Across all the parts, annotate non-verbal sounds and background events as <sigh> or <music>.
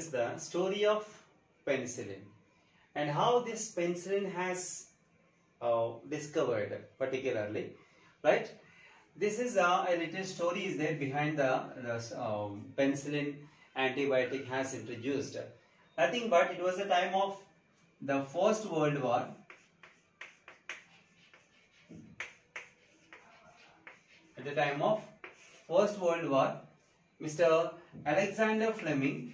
story of penicillin and how this penicillin has uh, discovered particularly, right? This is uh, a little story is there behind the, the um, penicillin antibiotic has introduced. Nothing but it was the time of the First World War. At the time of First World War, Mr. Alexander Fleming,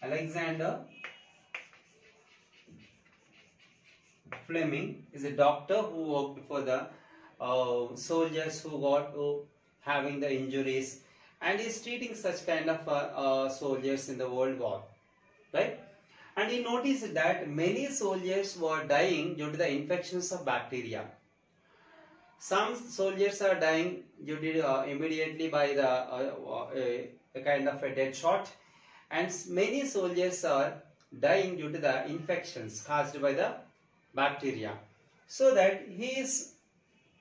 Alexander Fleming is a doctor who worked for the uh, soldiers who got uh, having the injuries and is treating such kind of uh, uh, soldiers in the world war right? And he noticed that many soldiers were dying due to the infections of bacteria. Some soldiers are dying due to uh, immediately by the uh, kind of a dead shot and many soldiers are dying due to the infections caused by the bacteria. So that he is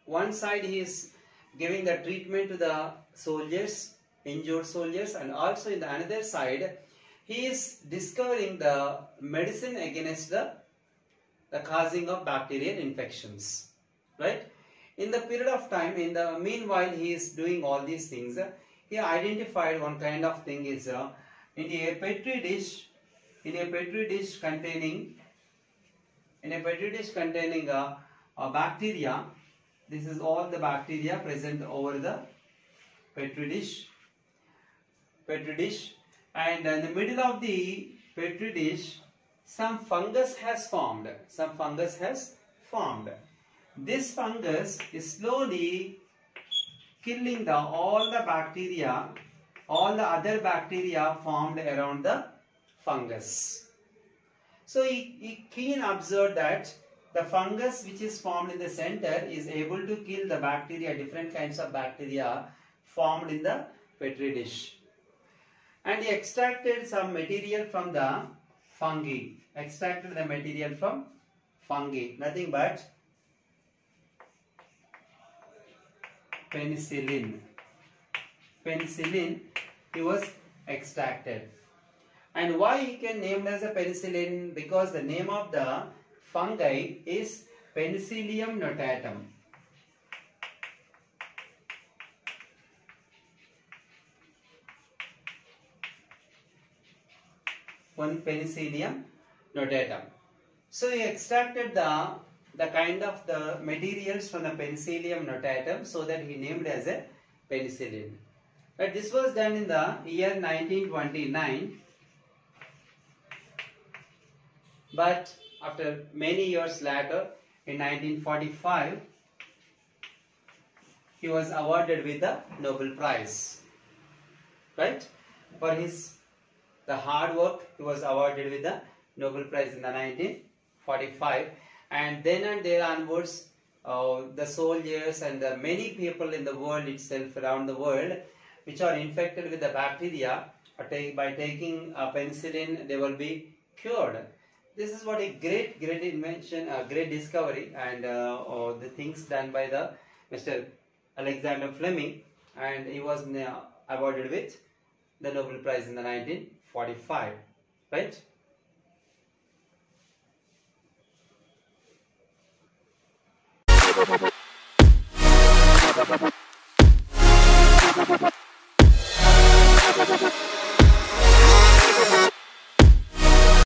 one side he is giving the treatment to the soldiers injured soldiers and also in the another side he is discovering the medicine against the, the causing of bacterial infections right? In the period of time in the meanwhile he is doing all these things. He identified one kind of thing is uh, in a petri dish in a petri dish containing in a petri dish containing a, a bacteria this is all the bacteria present over the petri dish. Petri dish. And in the middle of the petri dish some fungus has formed. Some fungus has formed. This fungus is slowly killing the all the bacteria all the other bacteria formed around the fungus. So keen observed that the fungus which is formed in the center is able to kill the bacteria different kinds of bacteria formed in the petri dish. And he extracted some material from the fungi. Extracted the material from fungi. Nothing but penicillin. Penicillin he was extracted and why he can named as a penicillin because the name of the fungi is penicillium notatum one penicillium notatum. So he extracted the, the kind of the materials from the penicillium notatum so that he named as a penicillin. But this was done in the year 1929. But after many years later, in 1945, he was awarded with the Nobel Prize. Right? For his the hard work he was awarded with the Nobel Prize in the 1945 and then and there onwards uh, the soldiers and the many people in the world itself around the world which are infected with the bacteria by taking penicillin they will be cured this is what a great great invention a great discovery and uh, the things done by the Mr. Alexander Fleming and he was uh, awarded with the Nobel Prize in the 19 45 right <laughs>